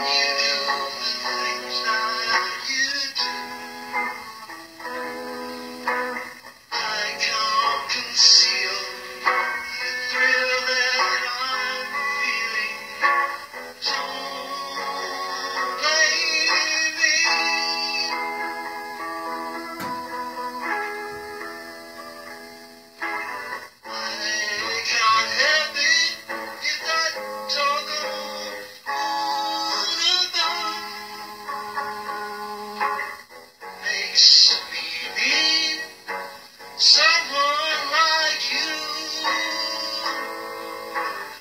you.